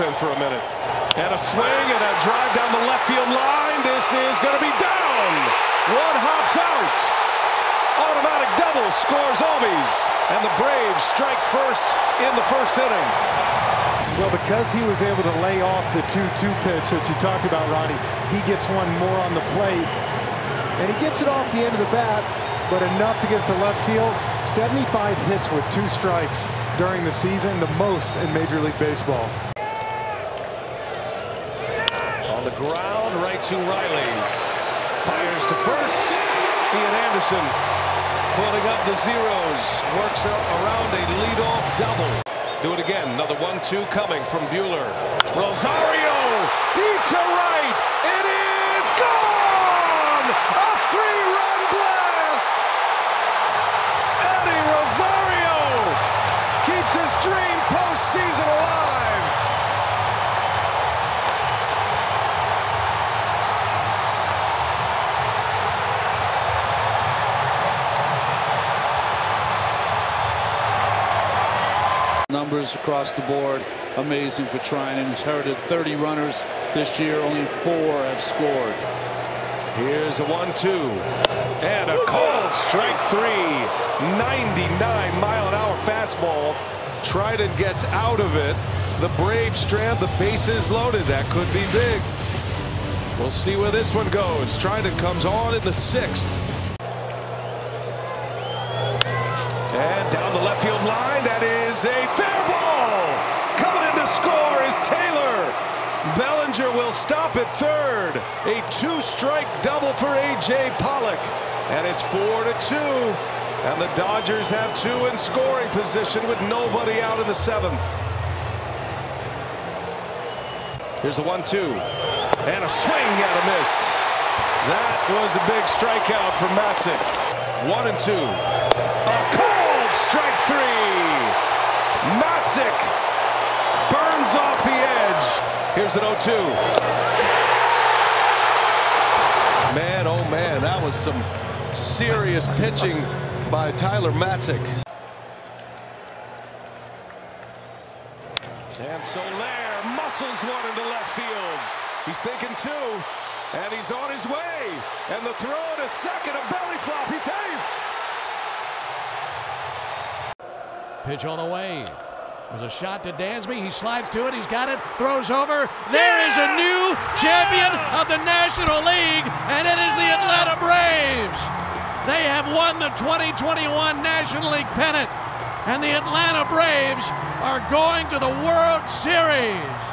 bullpen for a minute. And a swing and a drive down the left field line. This is going to be down. One hops out. Automatic double scores Albies. And the Braves strike first in the first inning. Well, because he was able to lay off the 2-2 pitch that you talked about, Ronnie, he gets one more on the plate. And he gets it off the end of the bat, but enough to get to left field. 75 hits with two strikes during the season, the most in Major League Baseball. On the ground, right to Riley. Fires to first. Ian Anderson pulling up the zeros. Works around a leadoff double. Do it again. Another one-two coming from Buehler. Rosario deep to right. It is gone. A three-run blast. Eddie Rosario keeps his dream postseason Numbers across the board, amazing for Treinen. He's herded 30 runners this year. Only four have scored. Here's a one-two. And a cold strike three. 99 mile an hour fastball. Treinen gets out of it. The Brave strand, the bases loaded. That could be big. We'll see where this one goes. Treinen comes on in the sixth. And down field line, that is a fair ball. Coming in to score is Taylor. Bellinger will stop at third. A two-strike double for A.J. Pollock. And it's four to two. And the Dodgers have two in scoring position with nobody out in the seventh. Here's a one-two. And a swing and a miss. That was a big strikeout for Matzek. One and two. Strike three. Matzek burns off the edge. Here's an 0-2. Man, oh man, that was some serious pitching by Tyler Matzek. And Soler muscles one into left field. He's thinking two, and he's on his way. And the throw to second, a belly flop. He's safe. Pitch on the way. There's a shot to Dansby. He slides to it. He's got it. Throws over. There is a new champion of the National League, and it is the Atlanta Braves. They have won the 2021 National League pennant, and the Atlanta Braves are going to the World Series.